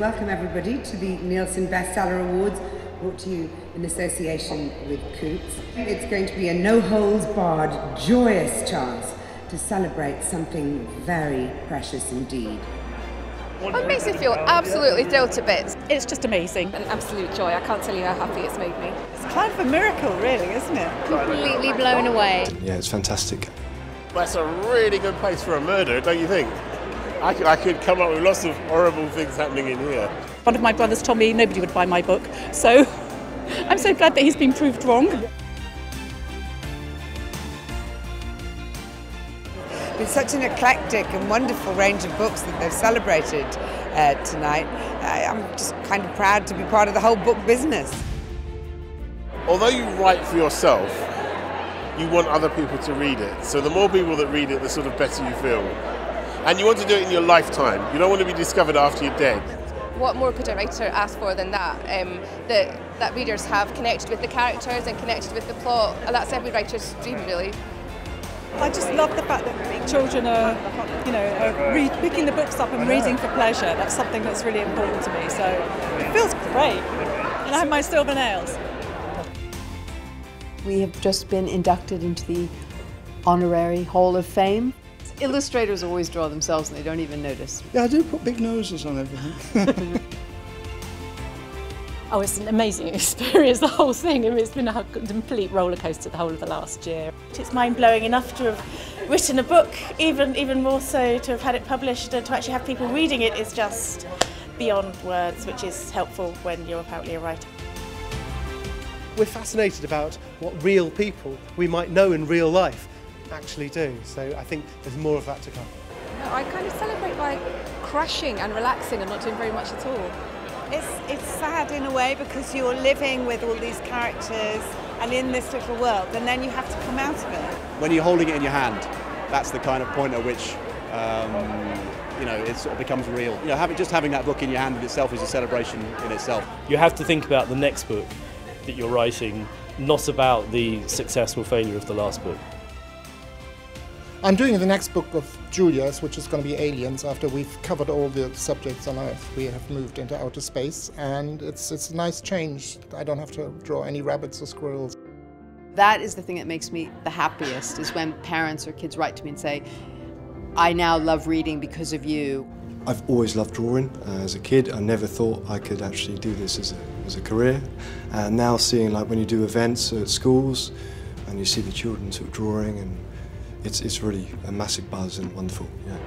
welcome everybody to the Nielsen Bestseller Awards, brought to you in association with Coutts. It's going to be a no holds barred, joyous chance to celebrate something very precious indeed. Oh, it makes me feel absolutely thrilled to bits. It's just amazing. An absolute joy. I can't tell you how happy it's made me. It's kind of a miracle, really, isn't it? Completely blown away. Yeah, it's fantastic. That's a really good place for a murder, don't you think? I, I could come up with lots of horrible things happening in here. One of my brothers told me nobody would buy my book, so I'm so glad that he's been proved wrong. With such an eclectic and wonderful range of books that they've celebrated uh, tonight, I, I'm just kind of proud to be part of the whole book business. Although you write for yourself, you want other people to read it. So the more people that read it, the sort of better you feel. And you want to do it in your lifetime. You don't want to be discovered after you're dead. What more could a writer ask for than that? Um, that, that readers have connected with the characters and connected with the plot. And that's every writer's dream, really. I just love the fact that children are, you know, are re- picking the books up and reading for pleasure. That's something that's really important to me. So it feels great. And I have my silver nails. We have just been inducted into the Honorary Hall of Fame. Illustrators always draw themselves and they don't even notice. Yeah, I do put big noses on everything. Oh, it's an amazing experience, the whole thing. I mean, it's been a complete roller coaster the whole of the last year. It's mind blowing enough to have written a book, even even more so to have had it published and to actually have people reading it is just beyond words, which is helpful when you're apparently a writer. We're fascinated about what real people we might know in real life actually do. So I think there's more of that to come. I kind of celebrate by crashing and relaxing and not doing very much at all. It's, it's sad in a way because you're living with all these characters and in this little world, and then you have to come out of it. When you're holding it in your hand, that's the kind of point at which um, you know it sort of becomes real. You know, having, just having that book in your hand in itself is a celebration in itself. You have to think about the next book that you're writing, not about the success or failure of the last book. I'm doing the next book of Julia's, which is going to be aliens. After we've covered all the subjects on Earth, we have moved into outer space, and it's it's a nice change. I don't have to draw any rabbits or squirrels. That is the thing that makes me the happiest, is when parents or kids write to me and say, I now love reading because of you. I've always loved drawing. Uh, as a kid, I never thought I could actually do this as a, as a career. And now seeing like when you do events at schools, and you see the children sort of drawing and it's, it's really a massive buzz and wonderful. Yeah.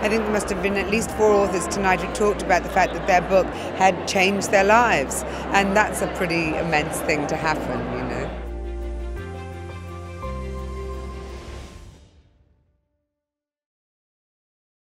I think there must have been at least four authors tonight who talked about the fact that their book had changed their lives, and that's a pretty immense thing to happen.